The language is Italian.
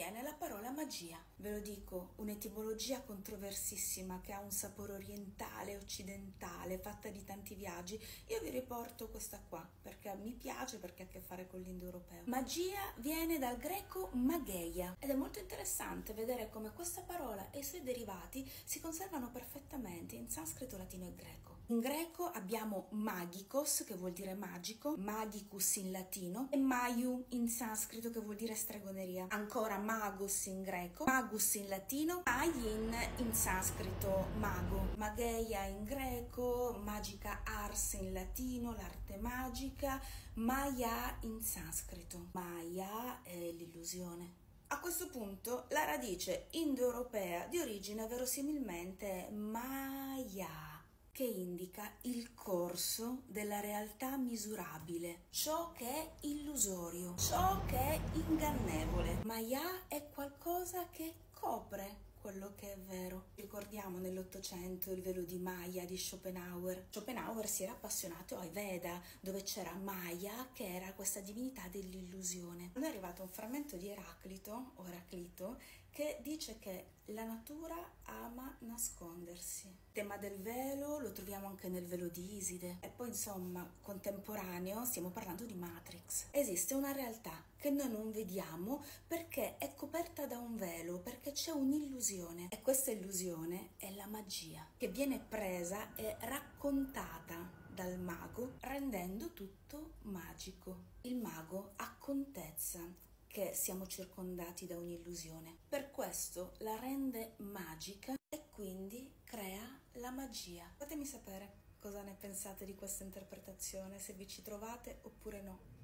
viene la parola magia. Ve lo dico, un'etimologia controversissima che ha un sapore orientale, occidentale, fatta di tanti viaggi. Io vi riporto questa qua perché mi piace, perché ha a che fare con l'indoeuropeo. Magia viene dal greco mageia ed è molto interessante vedere come questa parola e i suoi derivati si conservano perfettamente in sanscrito, latino e greco. In greco abbiamo magikos, che vuol dire magico, magicus in latino, e maiu in sanscrito, che vuol dire stregoneria. Ancora magus in greco, magus in latino, magin in sanscrito, mago, mageia in greco, magica ars in latino, l'arte magica, maya in sanscrito. Maya è l'illusione. A questo punto la radice indoeuropea di origine verosimilmente è maya che indica il corso della realtà misurabile, ciò che è illusorio, ciò che è ingannevole. Maya è qualcosa che copre quello che è vero. Ricordiamo nell'Ottocento il velo di Maya di Schopenhauer. Schopenhauer si era appassionato ai Veda, dove c'era Maya, che era questa divinità dell'illusione. Non è arrivato un frammento di Eraclito, o Eraclito, che dice che la natura ama nascondersi. Il tema del velo lo troviamo anche nel velo di Iside. E poi, insomma, contemporaneo, stiamo parlando di Matrix. Esiste una realtà che noi non vediamo perché coperta da un velo, perché c'è un'illusione. E questa illusione è la magia, che viene presa e raccontata dal mago rendendo tutto magico. Il mago accontezza che siamo circondati da un'illusione. Per questo la rende magica e quindi crea la magia. Fatemi sapere cosa ne pensate di questa interpretazione, se vi ci trovate oppure no.